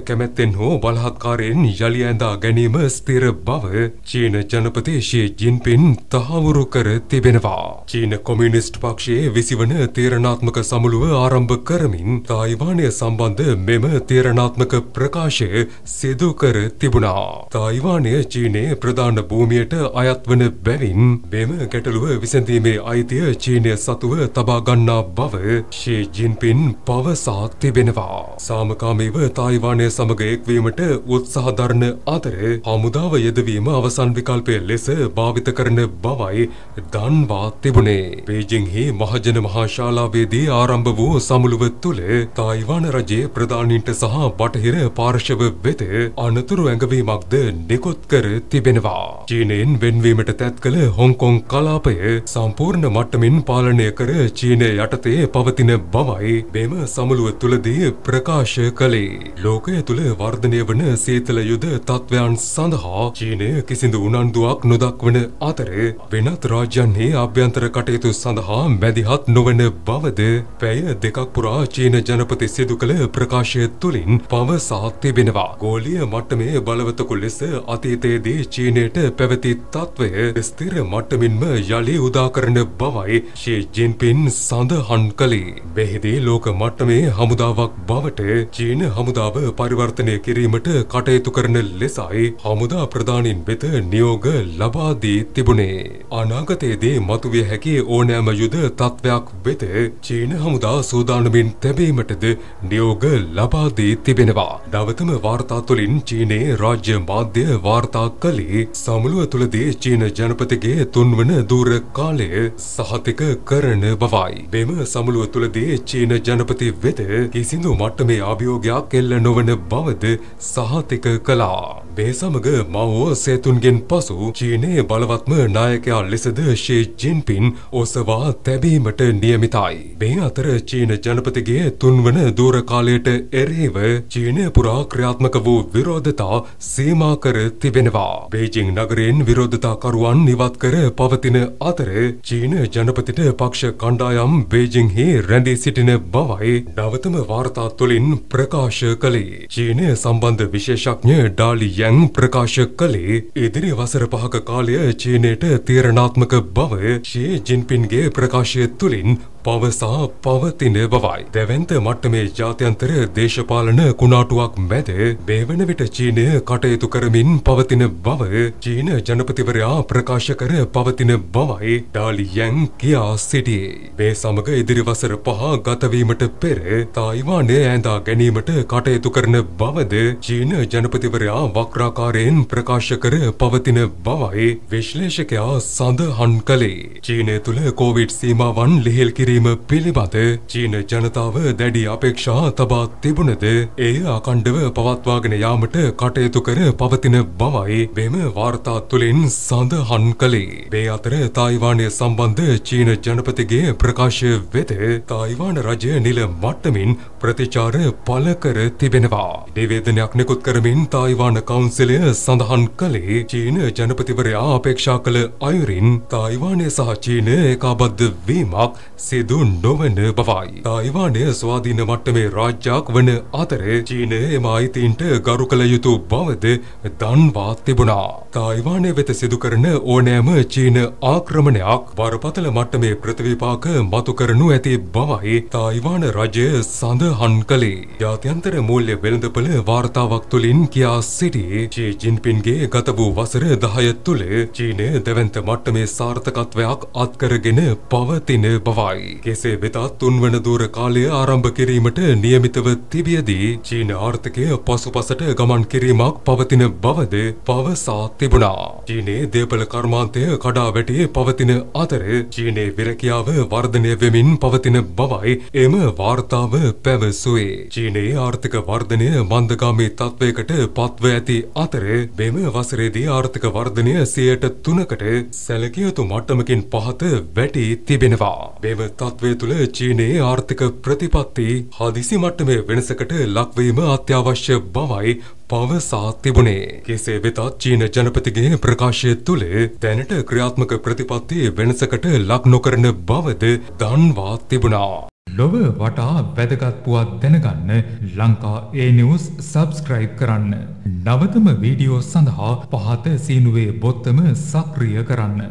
කැමැත්තෙන් හෝ බලහත්කාරයෙන් යළි ඇඳා ගැනීම ස්ථිර බව චීන ජනපති ෂී ජින්පින් තහවුරු කර තිබෙනවා. චීන කොමියුනිස්ට් පක්ෂයේ විසිවන තීරණාත්මක සමුළුව ආරම්භ කරමින් තායිවානය සම්බන්ධ මෙම තීරණාත්මක ප්‍රකාශය සිදු කර තිබුණා. තායිවානය චීනයේ ප්‍රධාන භූමියට අයත් වන බැවින් මෙම ගැටලුව විසඳීමේ අයිතිය චීනය සතුව තබා ගන්නා බව ෂී ජින්පින් පවසා තිබෙනවා. සාමකාමීව තායිවානය සමග එක්වීමට උත්සාහ දරන අතර හමුදාව යෙදවීම අවසන් විකල්පය ලෙස භාවිත කරන බවයි දන්වා තිබුණේ. බේජිංහි මහජන මහාශාලාවේදී ආරම්භ වූ සමුළුව තුළ තායිවාන රජයේ ප්‍රධානීන්ට සහ බටහිර පාර්ශව වෙත අනතුරු ඇඟවීමක්ද නිකුත් කර තිබෙනවා. චීනයෙන් වෙන්වීමට තැත් කළ හොංකොං කලාපය සම්පූර්ණ මට්ටමින් පාලනය කර චීනය යටතේ පවතින බවයි මෙම සමුළුව තුළදී ප්‍රකාශ කළේ. ලෝකය තුළ වර්ධනය වන සීතල යුද තත්ත්වයන් සඳහා චීනය කිසිදු උනන්දුවක් නොදක්වන අතර වෙනත් රාජ්‍යන්හි අභ්‍යන්තර කටයුතු සඳහා මැදිහත් නොවන බවද පැය දෙකක් පුරා චීන ජනපති සිදු කළ ප්‍රකාශය තුළින් පවසා තිබෙනවා. ගෝලිය මට්ටමේ බලවතකු ලෙස අතීතයේදී චීනයට පැවති තත්ත්වය ස්ථිර මට්ටමින්ම යළි උදා කරන බවයි ෂී ජින්පින් සඳහන් කළේ. මෙහිදී ලෝක මට්ටමේ හමුදාවක් බවට චීන හමුදාව පරිවර්තනය කිරීමට කටයුතු කරන ලෙසයි හමුදා ප්‍රධානින් වෙත නියෝග ලබා දී තිබුණේ. අනාගතයේදී මතුවිය හැකි ඕනෑම යුද තත්ත්වයක් වෙත චීන හමුදා සූදානමින් තැබීමටද නියෝග ලබා දී තිබෙනවා. නවතම වාර්තා තුළින් චීනයේ රාජ්‍ය මාධ්‍ය වාර්තා කළේ සමුළුව තුළදී චීන ජනපතිගේ තුන්වන දූර කාලය සහතික කරන බවයි. මෙම සමුළුව තුළදී චීන ජනපති වෙත කිසිදු මට්ටමේ අභියෝගයක් එල්ල නොවන බවද සහතික කළා. මේ සමග මවෝ සේතුන්ගෙන් පසු චීනයේ බලවත්ම නායකයා ලෙසද ෂී ජින්පින් ඔසවා තැබීමට නියමිතයි. මේ අතර චීන ජනපතිගේ තුන්වන දූර කාලයට එරෙහිව චීනය පුරා ක්‍රියාත්මක වූ විරෝධතා සීමා කර තිබෙනවා. බේජිං නගරයෙන් විරෝධතාකරුවන් නිවත් කර පවතින අතර චීන ජනපතිට පක්ෂ කණ්ඩායම් බේජිංහි රැඳී සිටින බවයි නවතම වාර්තා තුළින් ප්‍රකාශ කළේ. චීනය සම්බන්ධ විශේෂඥ ඩාලි යැන් ප්‍රකාශ කළේ ඉදිරි වසර පහක කාලය චීනයට තීරණාත්මක බව ෂී ජින්පින්ගේ ප්‍රකාශය තුළින් පවසා පවතින බවයි. දැවන්ත මට්ටමේ ජාත්‍යන්තර දේශපාලන කුණාටුවක් මැද මේ වන විට චීනය කටයුතු කරමින් පවතින බව චීන ජනපතිවරයා ප්‍රකාශ කර පවතින බවයි ඩාලියන් කියා සිටියේ. මේ සමග ඉදිරි වසර පහ ගතවීමට පෙර තායිවානය ඇඳා ගැනීමට කටයුතු කරන බවද චීන ජනපතිවරයා වක්‍රාකාරයෙන් ප්‍රකාශ කර පවතින බවයි විශ්ලේෂකයා සඳහන් කළේ. චීනය තුළ කෝවිඩ් සීමාවන් ලිහිල් කිරීම කිරීම පිළිබඳ චීන ජනතාව දැඩි අපේක්ෂා තබා තිබුණද එය අකණ්ඩව පවත්වාගෙන යාමට කටයුතු කර පවතින බවයි මෙම වාර්තා තුළින් සඳහන් කළේ. මේ අතර තායිවානය සම්බන්ධ චීන ජනපතිගේ ප්‍රකාශය වෙත තායිවාන රජය නිල මට්ටමින් ප්‍රතිචාර පල කර තිබෙනවා. නිවේදනයක් නිකුත් කරමින් තායිවාන කවුන්සිලය සඳහන් කළේ චීන ජනපතිවරයා අපේක්ෂා කළ අයුරින් තායිවානය සහ චීනය ඒකාබද්ධ වීමක් සිදු නොවන බවයි. තායිවානය ස්වාධීන මට්ටමේ රාජ්‍යයක් වන අතර චීනය එම අයිතීන්ට ගරු කළ යුතු බවද දන්වා තිබුණා. තායිවානය වෙත සිදු කරන ඕනෑම චීන ආක්‍රමණයක් බරපතල මට්ටමේ ප්‍රතිවිපාක මතු කරනු ඇති බවයි තායිවාන රජය සඳහන් කළේ. ජාත්‍යන්තර මූල්‍ය වෙළඳපළ වාර්තාවක් තුළින් කියා සිටි චී ජින්පින්ගේ ගත වූ වසර දහය තුළ චීනය දැවන්ත මට්ටමේ සාර්ථකත්වයක් අත්කරගෙන පවතින බවයි. කෙසේ වෙතත් තුන්වන දූර කාලය ආරම්භ කිරීමට නියමිතව තිබියදී චීන ආර්ථිකය පසුපසට ගමන් කිරීමක් පවතින බවද පවසා තිබුණා. චීනයේ දේපල කර්මාන්තය කඩා වැටී පවතින අතර චීනයේ විරැකියාව වර්ධනය වෙමින් පවතින බවයි එම වාර්තාව පැවසුවේ. චීනයේ ආර්ථික වර්ධනය මන්දගාමී තත්ත්වයකට පත්ව ඇති අතර මෙම වසරේදී ආර්ථික වර්ධනය සියයට තුනකට සැලකිය යුතු මට්ටමකින් පහත වැටී තිබෙනවා. මෙම තත්ත්වය තුළ චීනයේ ආර්ථික ප්‍රතිපත්ති හදිසි මට්ටමේ වෙනසකට ලක්වීම අත්‍යවශ්‍ය බවයි පවසා තිබුණේ. කෙසේ වෙතත් චීන ජනපතිගේ ප්‍රකාශය තුළ දැනට ක්‍රියාත්මක ප්‍රතිපත්ති වෙනසකට ලක් නොකරන බවද දන්වා තිබුණා. ලොව වටා වැදගත් පුවත් දැනගන්න ලංකා ඒ නිවුස් සබස්ක්‍රයිබ් කරන්න. නවතම වීඩියෝ සඳහා පහත සීනුවේ බොත්තම සක්‍රිය කරන්න.